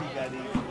He got even.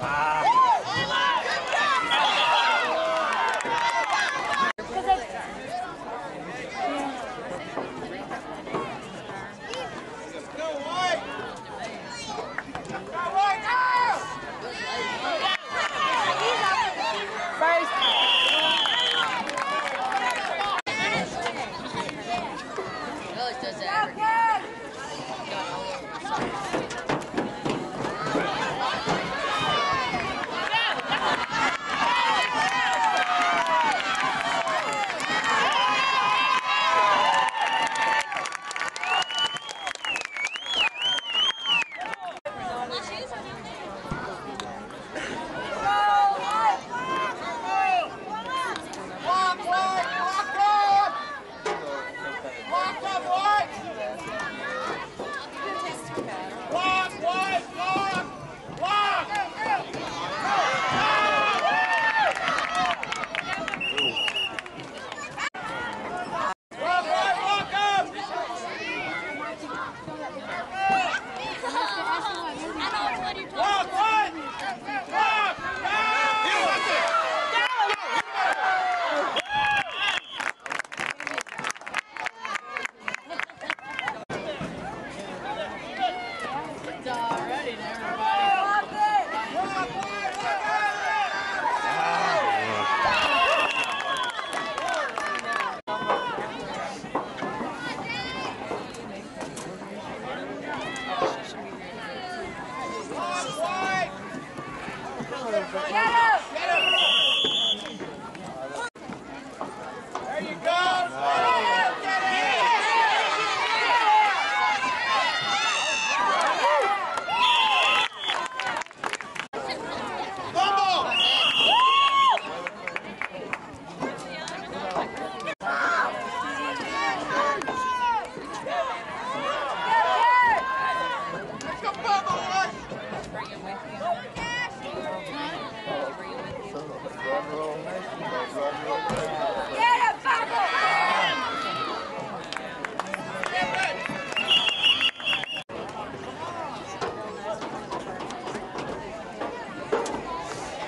Ah.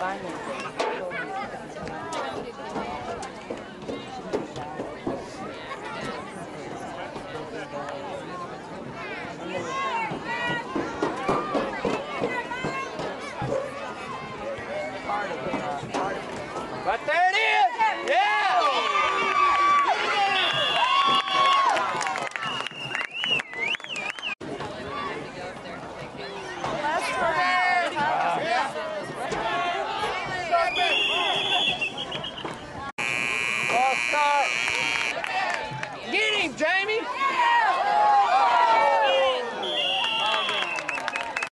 Finally.